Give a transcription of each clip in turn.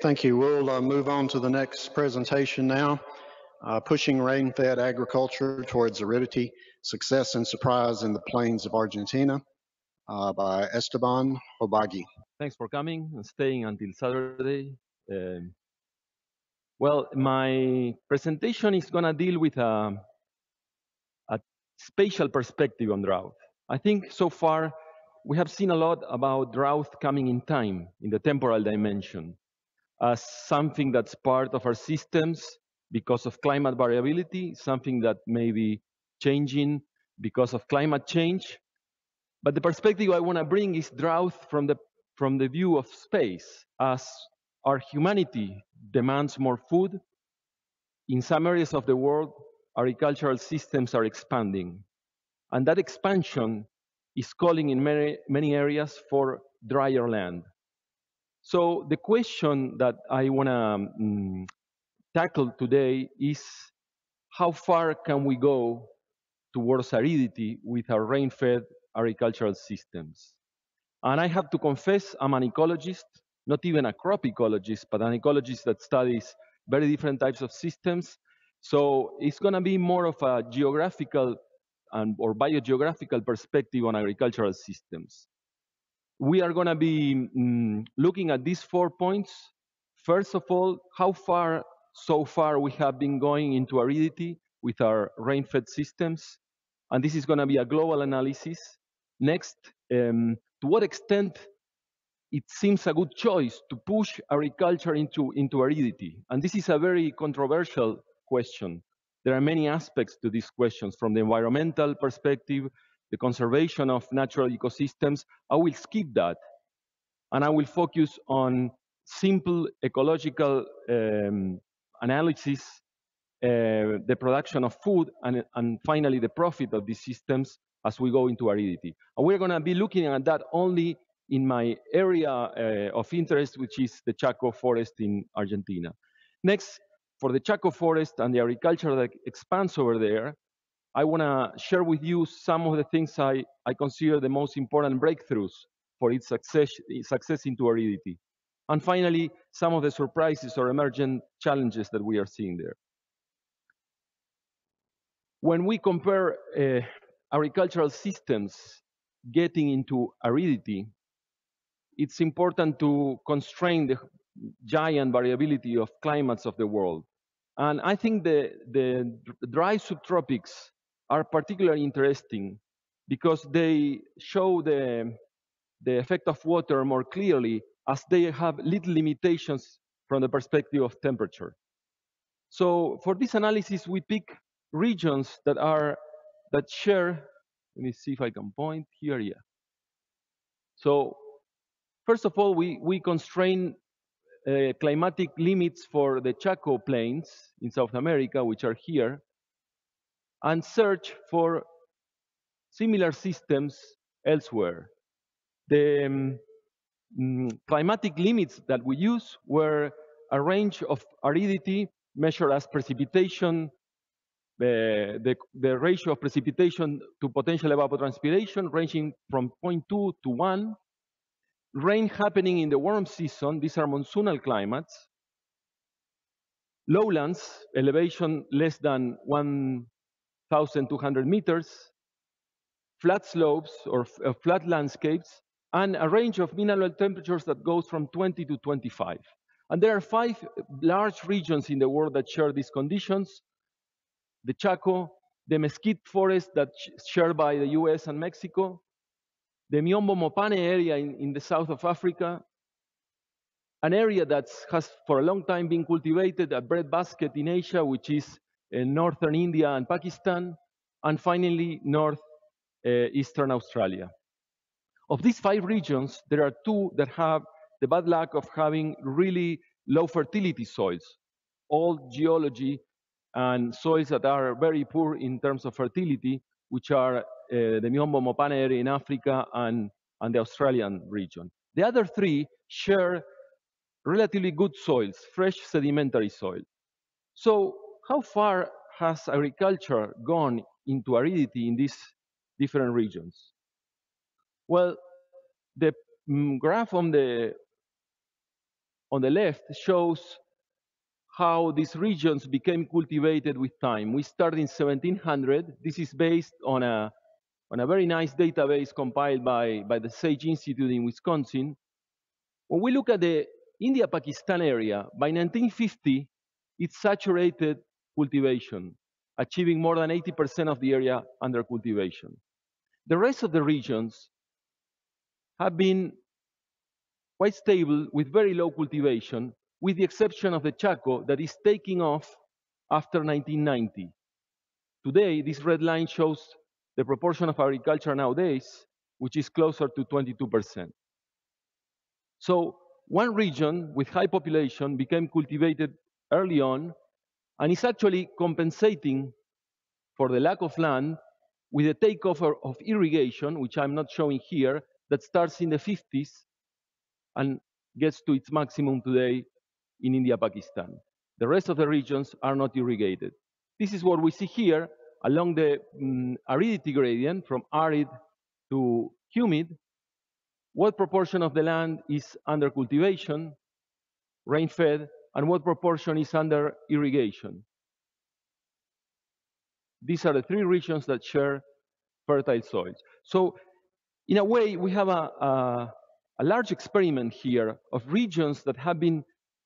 Thank you. We'll uh, move on to the next presentation now. Uh, pushing rain-fed agriculture towards aridity, success and surprise in the plains of Argentina uh, by Esteban Jobbagy. Thanks for coming and staying until Saturday. Um, well, my presentation is going to deal with a, a spatial perspective on drought. I think so far we have seen a lot about drought coming in time, in the temporal dimension, as something that's part of our systems because of climate variability, something that may be changing because of climate change. But the perspective I want to bring is drought from the, from the view of space, as our humanity demands more food. In some areas of the world, agricultural systems are expanding. And that expansion is calling in many, many areas for drier land. So the question that I want to um, tackle today is how far can we go towards aridity with our rain-fed agricultural systems? And I have to confess, I'm an ecologist, not even a crop ecologist, but an ecologist that studies very different types of systems. So it's going to be more of a geographical and, or biogeographical perspective on agricultural systems. We are going to be mm, looking at these four points. First of all, how far so far we have been going into aridity with our rain-fed systems, and this is going to be a global analysis. Next, um, to what extent it seems a good choice to push agriculture into, into aridity? And this is a very controversial question. There are many aspects to these questions from the environmental perspective, the conservation of natural ecosystems. I will skip that. And I will focus on simple ecological um, analysis, uh, the production of food, and, and finally the profit of these systems as we go into aridity. And we're going to be looking at that only in my area uh, of interest, which is the Chaco forest in Argentina. Next, for the Chaco forest and the agriculture that expands over there, I want to share with you some of the things I, I consider the most important breakthroughs for its success, success into aridity. And finally, some of the surprises or emergent challenges that we are seeing there. When we compare uh, agricultural systems getting into aridity, it's important to constrain the giant variability of climates of the world. And I think the, the dry subtropics are particularly interesting because they show the, the effect of water more clearly as they have little limitations from the perspective of temperature. So for this analysis, we pick regions that are that share. Let me see if I can point here. Yeah. So first of all, we we constrain uh, climatic limits for the Chaco plains in South America, which are here, and search for similar systems elsewhere. The um, mm, climatic limits that we use were a range of aridity measured as precipitation, the, the, the ratio of precipitation to potential evapotranspiration ranging from 0.2 to 1, rain happening in the warm season, these are monsoonal climates, lowlands, elevation less than 1,200 meters, flat slopes or uh, flat landscapes, and a range of mean annual temperatures that goes from 20 to 25. And there are five large regions in the world that share these conditions. The Chaco, the mesquite forest that's shared by the US and Mexico, the Miombo Mopane area in, in the south of Africa, an area that has for a long time been cultivated, a breadbasket in Asia, which is uh, northern India and Pakistan, and finally north uh, eastern Australia. Of these five regions, there are two that have the bad luck of having really low fertility soils, old geology, and soils that are very poor in terms of fertility, which are uh, the Miombo Mopane area in Africa and, and the Australian region. The other three share relatively good soils, fresh sedimentary soil. So how far has agriculture gone into aridity in these different regions? Well, the mm, graph on the on the left shows how these regions became cultivated with time. We started in 1700. This is based on a, on a very nice database compiled by, by the Sage Institute in Wisconsin. When we look at the India-Pakistan area, by 1950, it saturated cultivation, achieving more than 80% of the area under cultivation. The rest of the regions have been quite stable with very low cultivation, with the exception of the Chaco that is taking off after 1990. Today, this red line shows the proportion of agriculture nowadays, which is closer to 22%. So one region with high population became cultivated early on and is actually compensating for the lack of land with the takeover of irrigation, which I'm not showing here, that starts in the 50s and gets to its maximum today in India, Pakistan. The rest of the regions are not irrigated. This is what we see here along the um, aridity gradient from arid to humid. What proportion of the land is under cultivation, rain-fed, and what proportion is under irrigation? These are the three regions that share fertile soils. So in a way, we have a, a, a large experiment here of regions that have been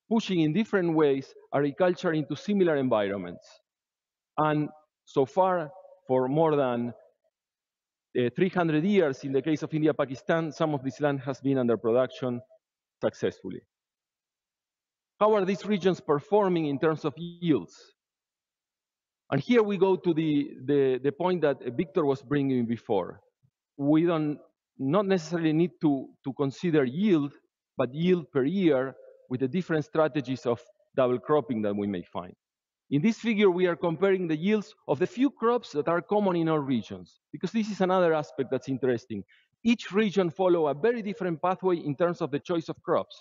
pushing in different ways agriculture into similar environments. And so far, for more than uh, 300 years, in the case of India, Pakistan, some of this land has been under production successfully. How are these regions performing in terms of yields? And here we go to the, the, the point that Victor was bringing before. We don't not necessarily need to, to consider yield, but yield per year with the different strategies of double cropping that we may find. In this figure, we are comparing the yields of the few crops that are common in our regions, because this is another aspect that's interesting. Each region follow a very different pathway in terms of the choice of crops.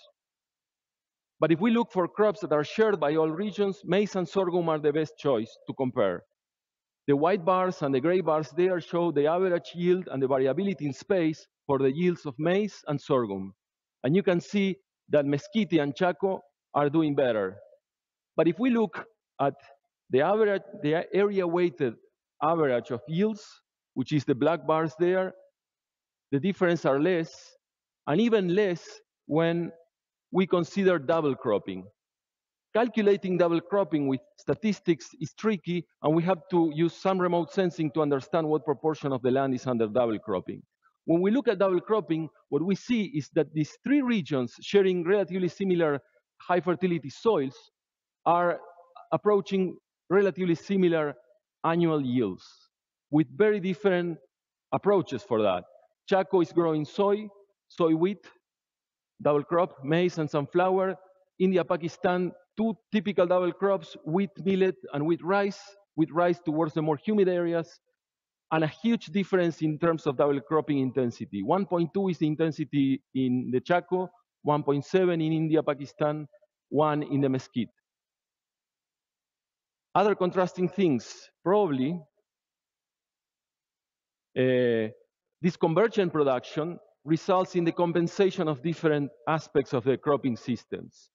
But if we look for crops that are shared by all regions, maize and sorghum are the best choice to compare. The white bars and the gray bars there show the average yield and the variability in space for the yields of maize and sorghum. And you can see that Mesquite and Chaco are doing better. But if we look at the average, the area weighted average of yields, which is the black bars there, the difference are less, and even less when we consider double cropping. Calculating double cropping with statistics is tricky, and we have to use some remote sensing to understand what proportion of the land is under double cropping. When we look at double cropping, what we see is that these three regions sharing relatively similar high fertility soils are approaching relatively similar annual yields with very different approaches for that. Chaco is growing soy, soy wheat, double crop, maize and sunflower. India, Pakistan, two typical double crops, wheat millet and wheat rice, with rice towards the more humid areas, and a huge difference in terms of double cropping intensity. 1.2 is the intensity in the Chaco, 1.7 in India, Pakistan, 1 in the Mesquite. Other contrasting things, probably, uh, this convergent production results in the compensation of different aspects of the cropping systems.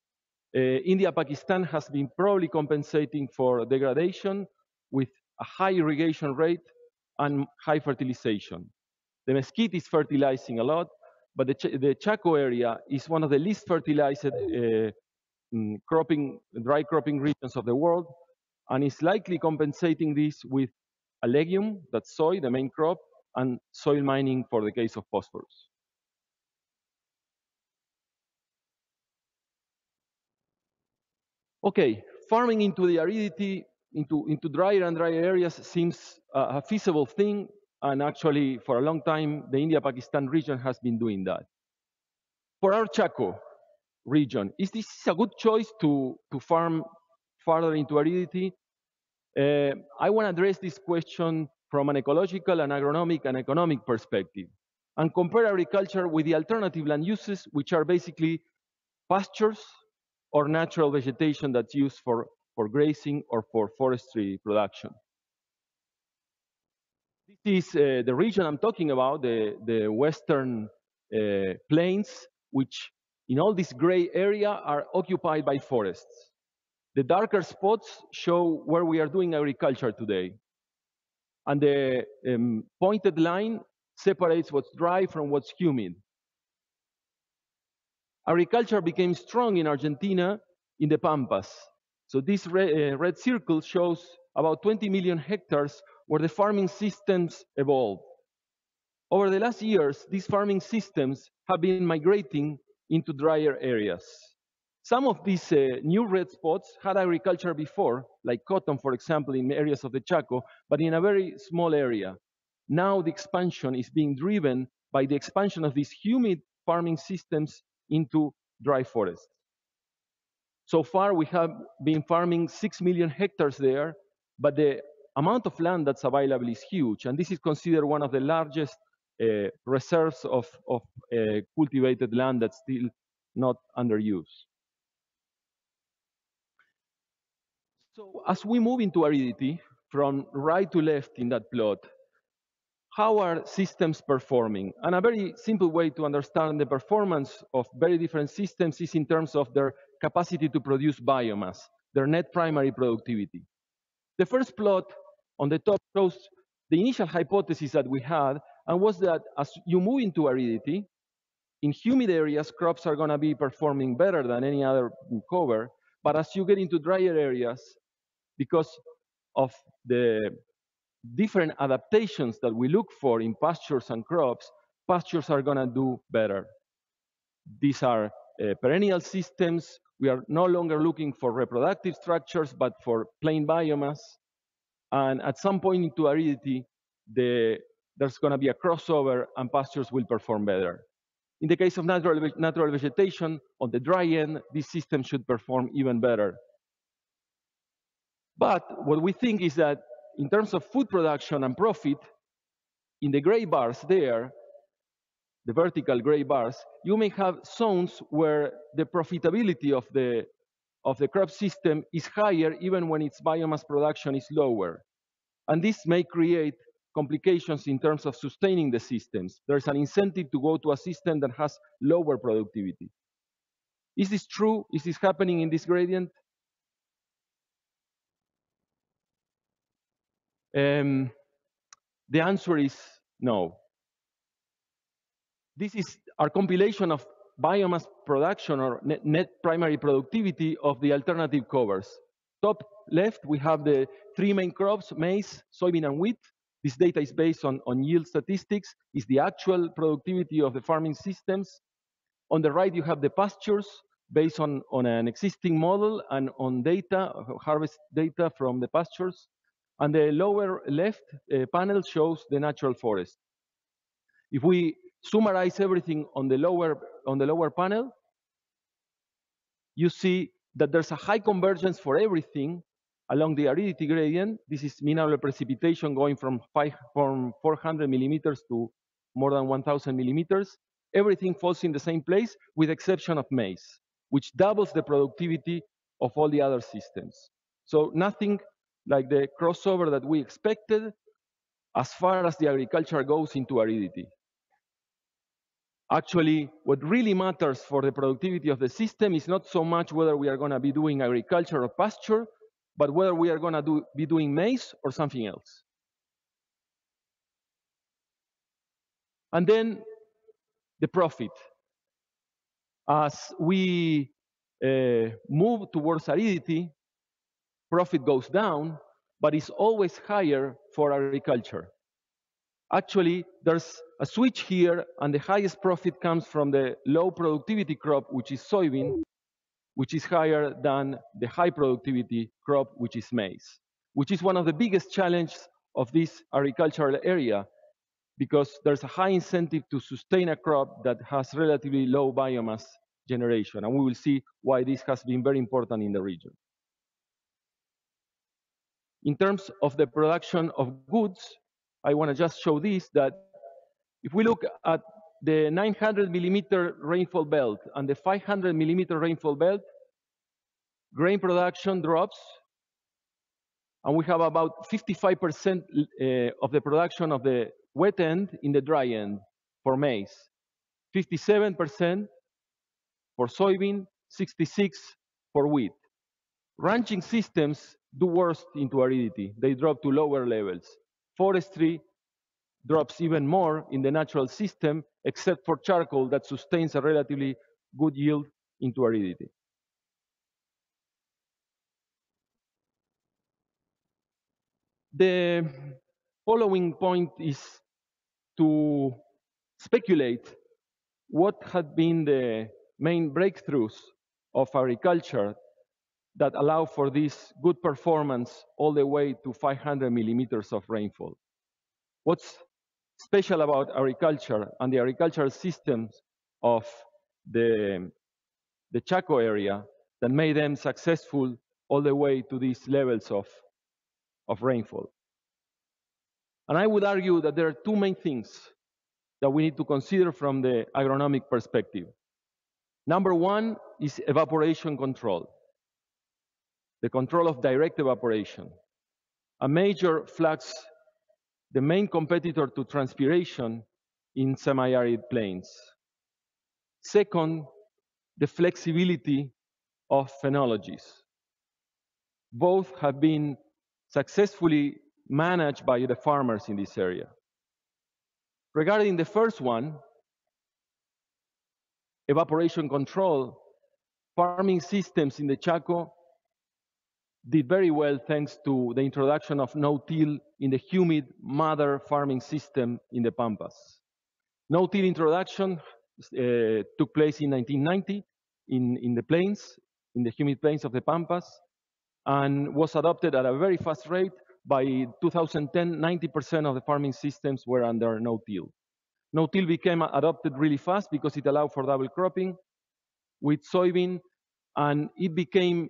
Uh, India, Pakistan has been probably compensating for degradation with a high irrigation rate and high fertilization. The mesquite is fertilizing a lot, but the, Ch the Chaco area is one of the least fertilized uh, mm, cropping, dry cropping regions of the world, and is likely compensating this with a legume, that's soy, the main crop, and soil mining for the case of phosphorus. Okay, farming into the aridity into, into drier and drier areas seems a feasible thing. And actually, for a long time, the India-Pakistan region has been doing that. For our Chaco region, is this a good choice to, to farm farther into aridity? Uh, I want to address this question from an ecological and agronomic and economic perspective and compare agriculture with the alternative land uses, which are basically pastures or natural vegetation that's used for for grazing or for forestry production. This is uh, the region I'm talking about, the, the western uh, plains, which in all this gray area are occupied by forests. The darker spots show where we are doing agriculture today. And the um, pointed line separates what's dry from what's humid. Agriculture became strong in Argentina in the Pampas. So this red, uh, red circle shows about 20 million hectares where the farming systems evolved. Over the last years, these farming systems have been migrating into drier areas. Some of these uh, new red spots had agriculture before, like cotton, for example, in areas of the Chaco, but in a very small area. Now the expansion is being driven by the expansion of these humid farming systems into dry forests. So far, we have been farming 6 million hectares there, but the amount of land that's available is huge, and this is considered one of the largest uh, reserves of, of uh, cultivated land that's still not under use. So as we move into aridity, from right to left in that plot, how are systems performing? And a very simple way to understand the performance of very different systems is in terms of their capacity to produce biomass, their net primary productivity. The first plot on the top shows the initial hypothesis that we had, and was that as you move into aridity, in humid areas, crops are going to be performing better than any other cover. But as you get into drier areas, because of the different adaptations that we look for in pastures and crops, pastures are going to do better. These are uh, perennial systems. We are no longer looking for reproductive structures, but for plain biomass. And at some point into aridity, the, there's going to be a crossover and pastures will perform better. In the case of natural, natural vegetation, on the dry end, this system should perform even better. But what we think is that in terms of food production and profit, in the gray bars there, the vertical gray bars, you may have zones where the profitability of the, of the crop system is higher even when its biomass production is lower. And this may create complications in terms of sustaining the systems. There's an incentive to go to a system that has lower productivity. Is this true? Is this happening in this gradient? Um, the answer is no. This is our compilation of biomass production or net, net, primary productivity of the alternative covers. Top left, we have the three main crops, maize, soybean, and wheat. This data is based on, on yield statistics, is the actual productivity of the farming systems. On the right, you have the pastures based on, on an existing model and on data, harvest data from the pastures. And the lower left uh, panel shows the natural forest. If we summarize everything on the lower on the lower panel, you see that there's a high convergence for everything along the aridity gradient. This is mean annual precipitation going from, five, from 400 millimeters to more than 1,000 millimeters. Everything falls in the same place with exception of maize, which doubles the productivity of all the other systems. So nothing like the crossover that we expected as far as the agriculture goes into aridity. Actually, what really matters for the productivity of the system is not so much whether we are going to be doing agriculture or pasture, but whether we are going to do, be doing maize or something else. And then the profit. As we uh, move towards aridity, profit goes down, but it's always higher for agriculture. Actually, there's a switch here, and the highest profit comes from the low productivity crop, which is soybean, which is higher than the high productivity crop, which is maize, which is one of the biggest challenges of this agricultural area, because there's a high incentive to sustain a crop that has relatively low biomass generation. And we will see why this has been very important in the region. In terms of the production of goods, I want to just show this, that if we look at the 900 millimeter rainfall belt and the 500 millimeter rainfall belt, grain production drops, and we have about 55% uh, of the production of the wet end in the dry end for maize, 57% for soybean, 66 for wheat. Ranching systems do worse into aridity. They drop to lower levels. Forestry drops even more in the natural system, except for charcoal that sustains a relatively good yield into aridity. The following point is to speculate what had been the main breakthroughs of agriculture that allow for this good performance all the way to 500 millimeters of rainfall. What's special about agriculture and the agricultural systems of the, the Chaco area that made them successful all the way to these levels of, of rainfall. And I would argue that there are two main things that we need to consider from the agronomic perspective. Number one is evaporation control, the control of direct evaporation. A major flux, the main competitor to transpiration in semi-arid plains. Second, the flexibility of phenologies. Both have been successfully managed by the farmers in this area. Regarding the first one, evaporation control, farming systems in the Chaco did very well thanks to the introduction of no-till in the humid mother farming system in the Pampas. No-till introduction uh, took place in 1990 in, in the plains, in the humid plains of the Pampas, and was adopted at a very fast rate. By 2010, 90% of the farming systems were under no-till. No-till became adopted really fast because it allowed for double cropping with soybean, and it became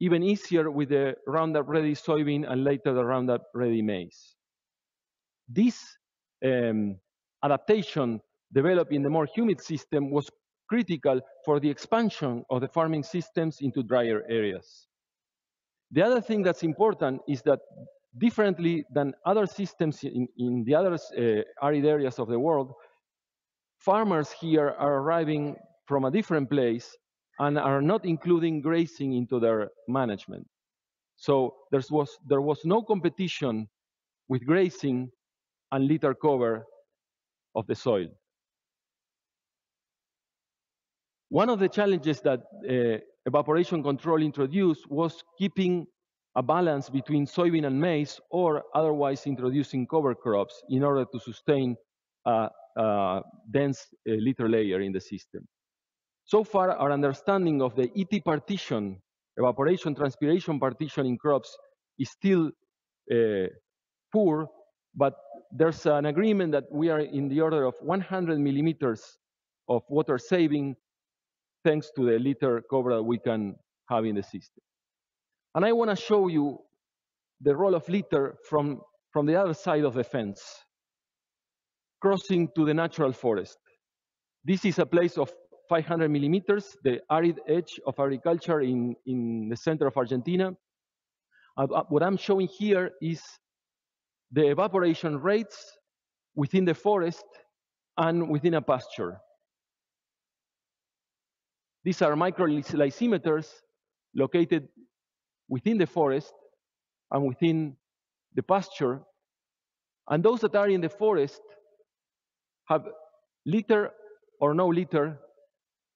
even easier with the Roundup Ready soybean and later the Roundup Ready maize. This um, adaptation developed in the more humid system was critical for the expansion of the farming systems into drier areas. The other thing that's important is that differently than other systems in, in the other uh, arid areas of the world, farmers here are arriving from a different place and are not including grazing into their management. So there was, there was no competition with grazing and litter cover of the soil. One of the challenges that uh, evaporation control introduced was keeping a balance between soybean and maize or otherwise introducing cover crops in order to sustain a, a dense uh, litter layer in the system. So far, our understanding of the ET partition, evaporation transpiration partition in crops is still uh, poor, but there's an agreement that we are in the order of 100 millimeters of water saving thanks to the litter cover that we can have in the system. And I want to show you the role of litter from, from the other side of the fence, crossing to the natural forest. This is a place of 500 millimeters, the arid edge of agriculture in, in the center of Argentina. Uh, what I'm showing here is the evaporation rates within the forest and within a pasture. These are microlysimeters located within the forest and within the pasture. And those that are in the forest have litter or no litter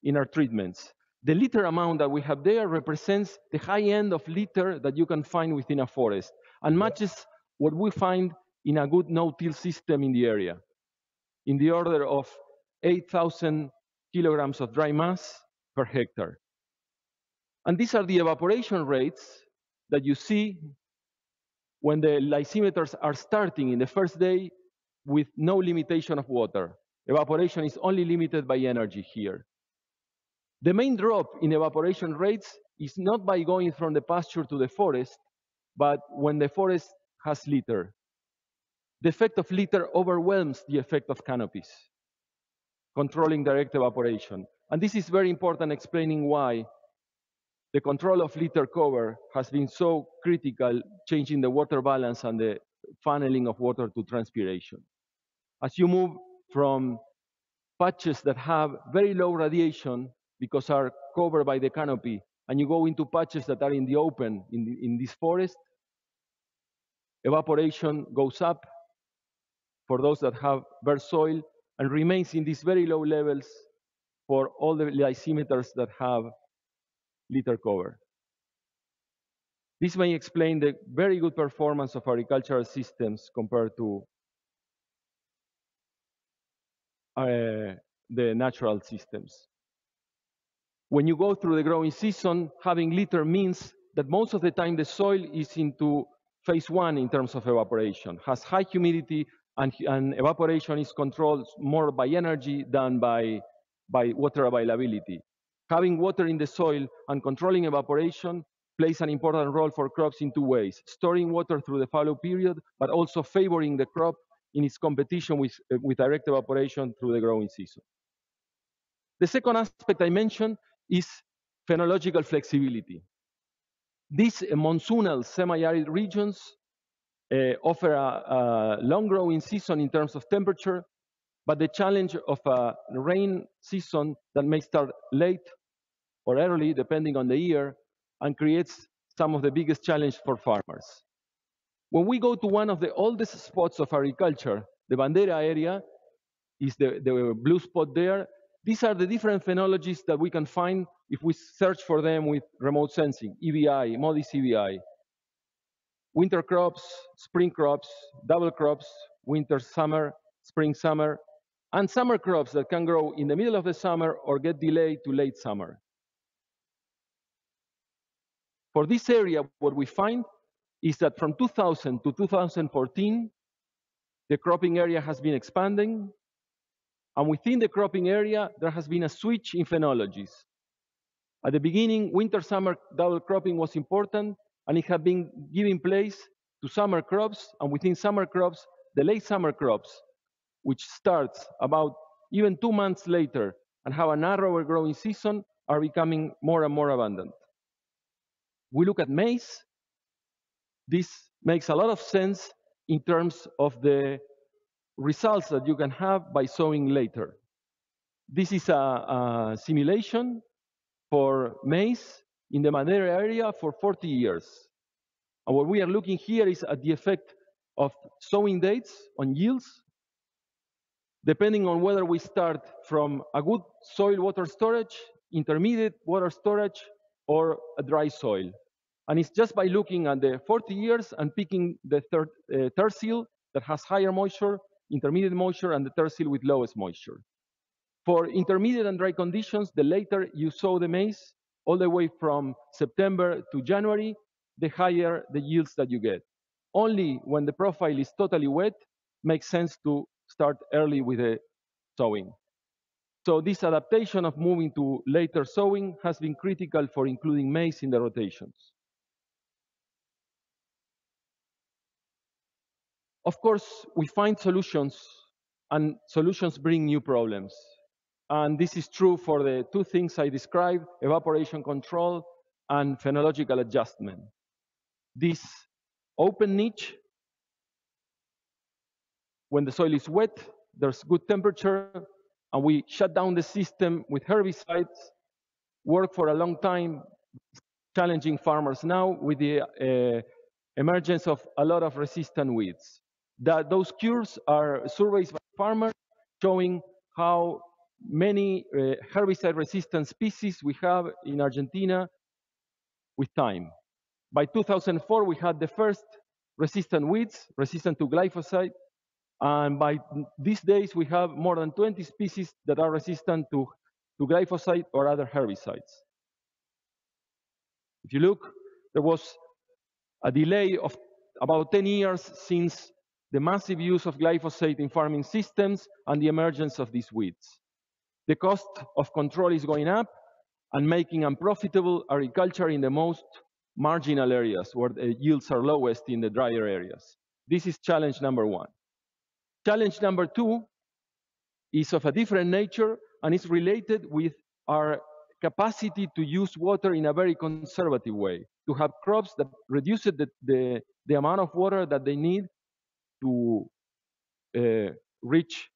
in our treatments. The litter amount that we have there represents the high end of litter that you can find within a forest and matches what we find in a good no-till system in the area, in the order of 8,000 kilograms of dry mass per hectare. And these are the evaporation rates that you see when the lysimeters are starting in the first day with no limitation of water. Evaporation is only limited by energy here. The main drop in evaporation rates is not by going from the pasture to the forest, but when the forest has litter. The effect of litter overwhelms the effect of canopies, controlling direct evaporation. And this is very important explaining why the control of litter cover has been so critical, changing the water balance and the funneling of water to transpiration. As you move from patches that have very low radiation because are covered by the canopy, and you go into patches that are in the open in, the, in this forest, evaporation goes up for those that have bare soil and remains in these very low levels for all the lysimeters that have litter cover. This may explain the very good performance of agricultural systems compared to uh, the natural systems. When you go through the growing season, having litter means that most of the time the soil is into phase one in terms of evaporation, has high humidity, and, and evaporation is controlled more by energy than by, by water availability. Having water in the soil and controlling evaporation plays an important role for crops in two ways, storing water through the fallow period, but also favoring the crop in its competition with, with direct evaporation through the growing season. The second aspect I mentioned is phenological flexibility. These monsoonal semi-arid regions uh, offer a, a long growing season in terms of temperature, but the challenge of a rain season that may start late or early, depending on the year, and creates some of the biggest challenge for farmers. When we go to one of the oldest spots of agriculture, the Bandera area is the, the blue spot there. These are the different phenologies that we can find if we search for them with remote sensing, EVI, MODIS EVI. Winter crops, spring crops, double crops, winter, summer, spring, summer, and summer crops that can grow in the middle of the summer or get delayed to late summer. For this area, what we find is that from 2000 to 2014, the cropping area has been expanding. And within the cropping area, there has been a switch in phenologies. At the beginning, winter-summer double cropping was important, and it had been giving place to summer crops, and within summer crops, the late summer crops, which starts about even two months later and have a narrower growing season, are becoming more and more abundant we look at maize, this makes a lot of sense in terms of the results that you can have by sowing later. This is a, a simulation for maize in the Bandera area for 40 years. And what we are looking here is at the effect of sowing dates on yields, depending on whether we start from a good soil water storage, intermediate water storage, or a dry soil. And it's just by looking at the 40 years and picking the third, uh, tercile that has higher moisture, intermediate moisture, and the tercile with lowest moisture. For intermediate and dry conditions, the later you sow the maize, all the way from September to January, the higher the yields that you get. Only when the profile is totally wet makes sense to start early with the sowing. So this adaptation of moving to later sowing has been critical for including maize in the rotations. Of course, we find solutions, and solutions bring new problems. And this is true for the two things I described, evaporation control and phenological adjustment. This open niche, when the soil is wet, there's good temperature, and we shut down the system with herbicides, work for a long time, challenging farmers now with the uh, emergence of a lot of resistant weeds. That those cures are surveys by farmers showing how many uh, herbicide-resistant species we have in Argentina with time. By 2004, we had the first resistant weeds, resistant to glyphosate, and by these days, we have more than 20 species that are resistant to, to glyphosate or other herbicides. If you look, there was a delay of about 10 years since the massive use of glyphosate in farming systems and the emergence of these weeds. The cost of control is going up and making unprofitable agriculture in the most marginal areas where the yields are lowest in the drier areas. This is challenge number one. Challenge number two is of a different nature and is related with our capacity to use water in a very conservative way, to have crops that reduce the, the, the amount of water that they need to uh, reach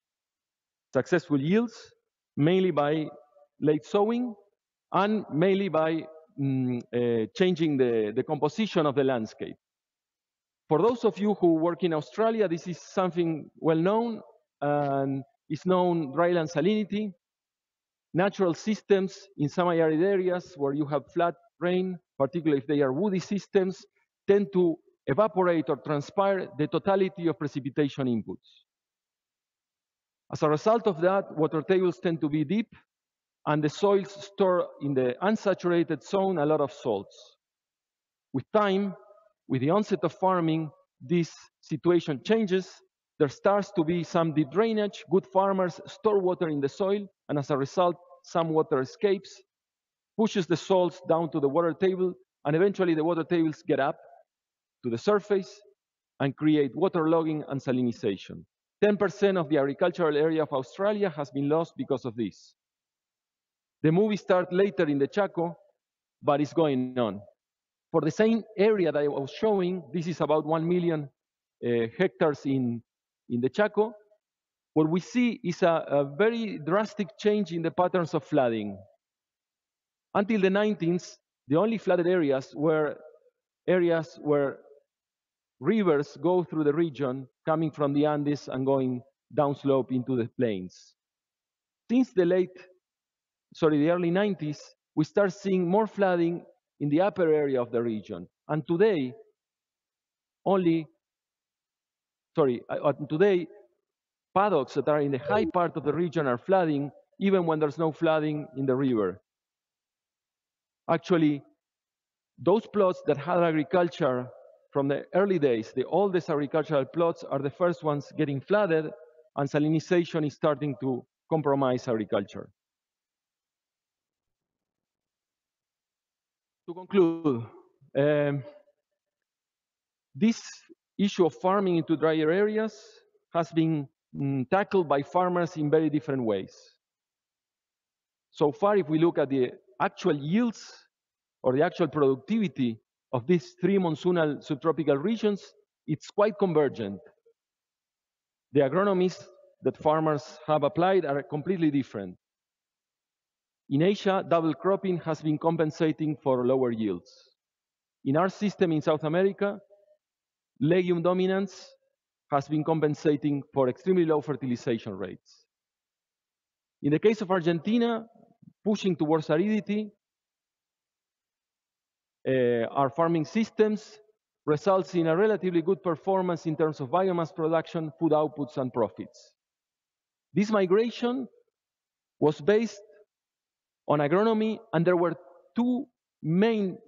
successful yields, mainly by late sowing and mainly by mm, uh, changing the, the composition of the landscape. For those of you who work in Australia, this is something well known and is known dryland salinity. Natural systems in semi-arid areas where you have flat rain, particularly if they are woody systems, tend to evaporate or transpire the totality of precipitation inputs. As a result of that, water tables tend to be deep and the soils store in the unsaturated zone a lot of salts. With time, with the onset of farming, this situation changes. There starts to be some deep drainage. Good farmers store water in the soil, and as a result, some water escapes, pushes the salts down to the water table, and eventually the water tables get up to the surface and create waterlogging and salinization. 10% of the agricultural area of Australia has been lost because of this. The movie starts later in the Chaco, but it's going on. For the same area that I was showing, this is about 1 million uh, hectares in, in the Chaco. What we see is a, a very drastic change in the patterns of flooding. Until the 19th, the only flooded areas were areas where rivers go through the region, coming from the Andes and going downslope into the plains. Since the late sorry, the early 90s, we start seeing more flooding in the upper area of the region. And today, only, sorry, uh, uh, today, paddocks that are in the high part of the region are flooding, even when there's no flooding in the river. Actually, those plots that had agriculture from the early days, the oldest agricultural plots are the first ones getting flooded, and salinization is starting to compromise agriculture. To conclude, um, this issue of farming into drier areas has been mm, tackled by farmers in very different ways. So far, if we look at the actual yields or the actual productivity of these three monsoonal subtropical regions, it's quite convergent. The agronomies that farmers have applied are completely different. In Asia, double cropping has been compensating for lower yields. In our system in South America, legume dominance has been compensating for extremely low fertilization rates. In the case of Argentina, pushing towards aridity, our farming systems results in a relatively good performance in terms of biomass production, food outputs, and profits. This migration was based on agronomy, and there were two main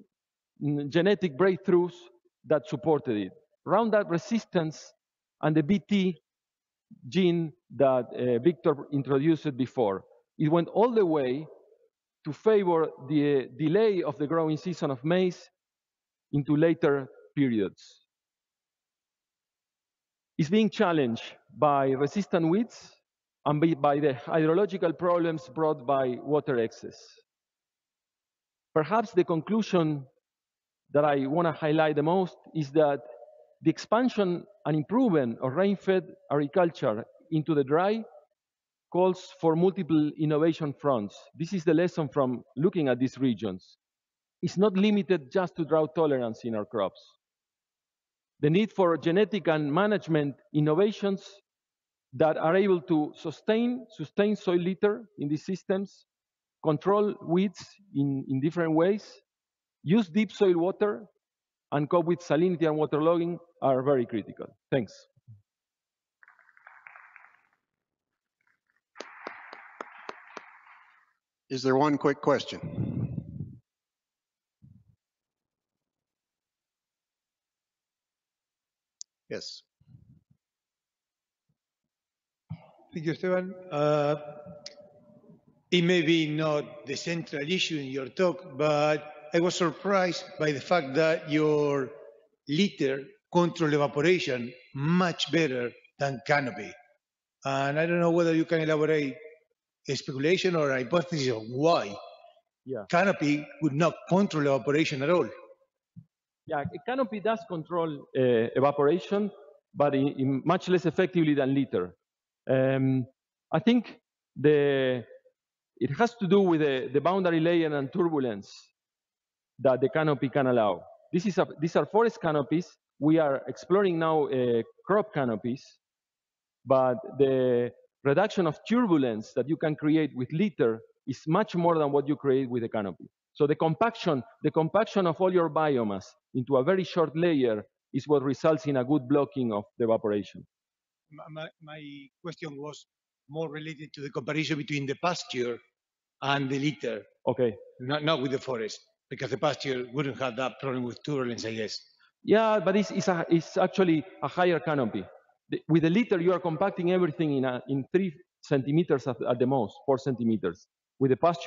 mm, genetic breakthroughs that supported it. Roundup resistance and the Bt gene that uh, Victor introduced before. It went all the way to favor the uh, delay of the growing season of maize into later periods. It's being challenged by resistant weeds and by the hydrological problems brought by water excess. Perhaps the conclusion that I want to highlight the most is that the expansion and improvement of rain-fed agriculture into the dry calls for multiple innovation fronts. This is the lesson from looking at these regions. It's not limited just to drought tolerance in our crops. The need for genetic and management innovations that are able to sustain, sustain soil litter in these systems, control weeds in, in different ways, use deep soil water, and cope with salinity and waterlogging are very critical. Thanks. Is there one quick question? Yes. Thank you, Esteban. Uh, it may be not the central issue in your talk, but I was surprised by the fact that your litter control evaporation much better than canopy. And I don't know whether you can elaborate a speculation or a hypothesis on why Yeah. canopy would not control evaporation at all. Yeah, canopy does control uh, evaporation, but in, in much less effectively than litter. Um, I think the It has to do with the, the boundary layer and turbulence that the canopy can allow. This is a, these are forest canopies. We are exploring now uh, crop canopies, but the reduction of turbulence that you can create with litter is much more than what you create with a canopy. So the compaction, the compaction of all your biomass into a very short layer is what results in a good blocking of the evaporation. My, my, my question was more related to the comparison between the pasture and the litter, Okay. not, not with the forest, because the pasture wouldn't have that problem with turbulence, I guess. Yeah, but it's, it's, a, it's actually a higher canopy. With a litter, you are compacting everything in, a, in three centimeters at, at the most, four centimeters. With the pasture,